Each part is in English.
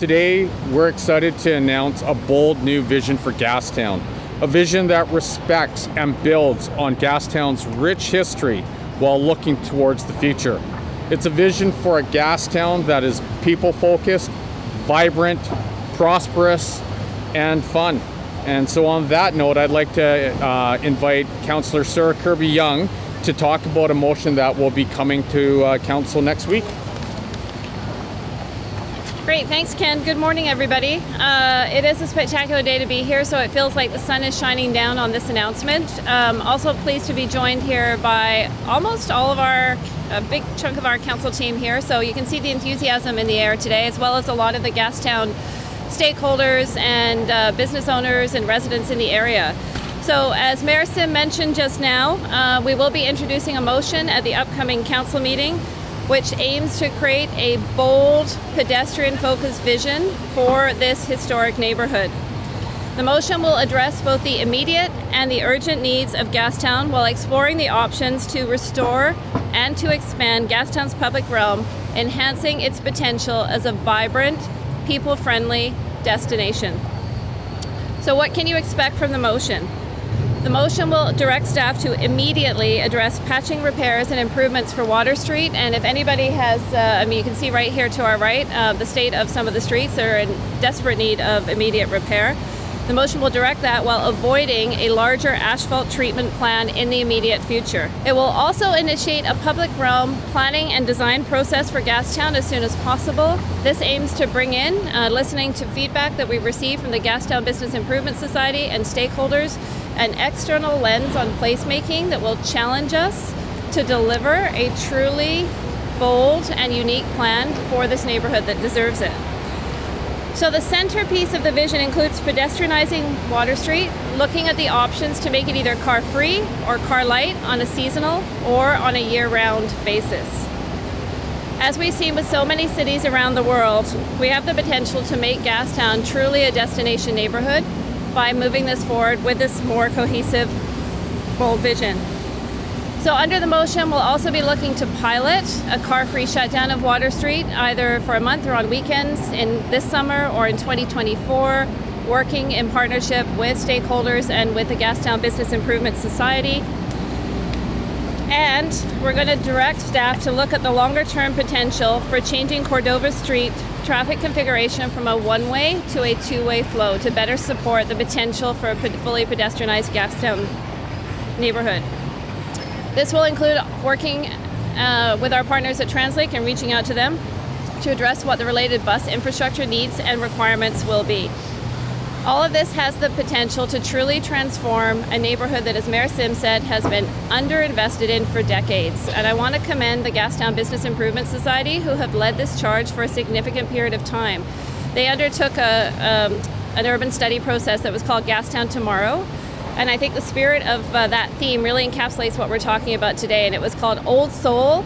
Today, we're excited to announce a bold new vision for Gastown, a vision that respects and builds on Gastown's rich history while looking towards the future. It's a vision for a Gastown that is people focused, vibrant, prosperous, and fun. And so, on that note, I'd like to uh, invite Councillor Sarah Kirby-Yung to talk about a motion that will be coming to uh, Council next week. Great, thanks, Ken. Good morning, everybody. Uh, it is a spectacular day to be here, so it feels like the sun is shining down on this announcement. Um, also, pleased to be joined here by almost all of our, a big chunk of our council team here. So you can see the enthusiasm in the air today, as well as a lot of the Gastown stakeholders and uh, business owners and residents in the area. So, as Mayor Sim mentioned just now, uh, we will be introducing a motion at the upcoming council meeting which aims to create a bold, pedestrian focused vision for this historic neighborhood. The motion will address both the immediate and the urgent needs of Gastown while exploring the options to restore and to expand Gastown's public realm, enhancing its potential as a vibrant, people friendly destination. So, what can you expect from the motion? The motion will direct staff to immediately address patching repairs and improvements for Water Street. And if anybody has, uh, I mean, you can see right here to our right, uh, the state of some of the streets are in desperate need of immediate repair. The motion will direct that while avoiding a larger asphalt treatment plan in the immediate future. It will also initiate a public realm planning and design process for Gastown as soon as possible. This aims to bring in, uh, listening to feedback that we receive from the Gastown Business Improvement Society and stakeholders, an external lens on placemaking that will challenge us to deliver a truly bold and unique plan for this neighborhood that deserves it. So the centerpiece of the vision includes pedestrianizing Water Street, looking at the options to make it either car free or car light on a seasonal or on a year round basis. As we've seen with so many cities around the world, we have the potential to make Gastown truly a destination neighborhood by moving this forward with this more cohesive, bold vision. So under the motion, we'll also be looking to pilot a car-free shutdown of Water Street, either for a month or on weekends in this summer or in 2024, working in partnership with stakeholders and with the Gastown Business Improvement Society. And we're going to direct staff to look at the longer term potential for changing Cordova Street traffic configuration from a one-way to a two-way flow to better support the potential for a fully pedestrianized Gastown neighborhood. This will include working uh, with our partners at Translink and reaching out to them to address what the related bus infrastructure needs and requirements will be. All of this has the potential to truly transform a neighborhood that, as Mayor Sim said, has been underinvested in for decades. And I want to commend the Gastown Business Improvement Society, who have led this charge for a significant period of time. They undertook a, um, an urban study process that was called Gastown Tomorrow, and I think the spirit of uh, that theme really encapsulates what we're talking about today. And it was called Old Soul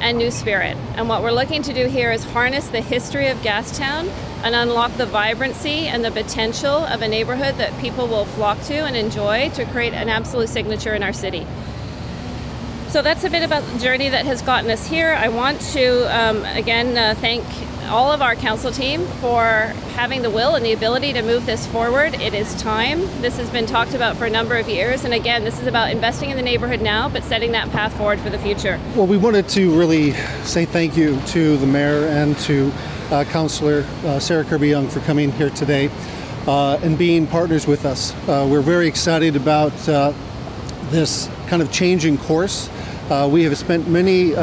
and New Spirit. And what we're looking to do here is harness the history of Gastown and unlock the vibrancy and the potential of a neighborhood that people will flock to and enjoy to create an absolute signature in our city. So that's a bit about the journey that has gotten us here. I want to um, again uh, thank all of our council team for having the will and the ability to move this forward. It is time. This has been talked about for a number of years. And again, this is about investing in the neighborhood now, but setting that path forward for the future. Well, we wanted to really say thank you to the mayor and to uh, Councillor uh, Sarah Kirby-Yung for coming here today uh, and being partners with us. Uh, we're very excited about this kind of changing course. We have spent many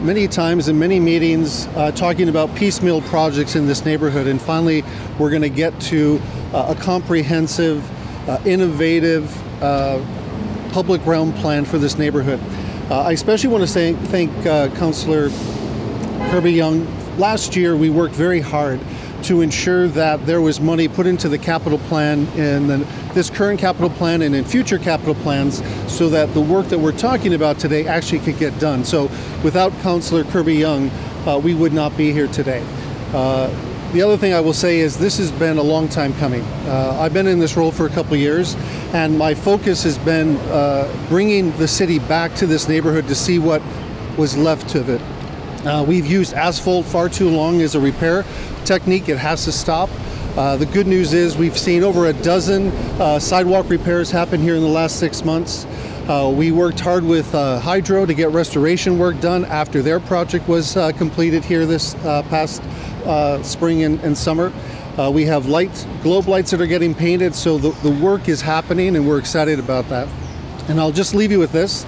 many times in many meetings uh, talking about piecemeal projects in this neighborhood, and finally, we're going to get to uh, a comprehensive, uh, innovative public realm plan for this neighborhood. I especially want to say, thank Councillor Kirby-Yung. Last year, we worked very hard to ensure that there was money put into the capital plan in the, this current capital plan and in future capital plans so that the work that we're talking about today actually could get done. So without Councillor Kirby-Yung, uh, we would not be here today. Uh, the other thing I will say is this has been a long time coming. Uh, I've been in this role for a couple years, and my focus has been uh, bringing the city back to this neighborhood to see what was left of it. Uh, we've used asphalt far too long as a repair technique. It has to stop. Uh, the good news is we've seen over a dozen uh, sidewalk repairs happen here in the last six months. Uh, we worked hard with uh, Hydro to get restoration work done after their project was uh, completed here this past spring and, and summer. We have light globe lights that are getting painted, so the, the work is happening, and we're excited about that. And I'll just leave you with this.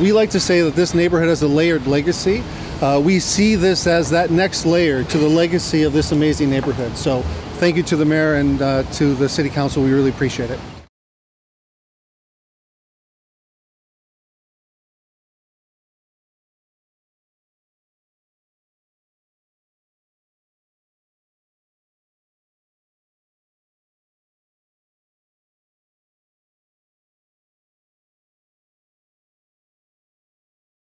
We like to say that this neighborhood has a layered legacy. Uh, we see this as that next layer to the legacy of this amazing neighborhood. So, thank you to the mayor and uh, to the city council. We really appreciate it.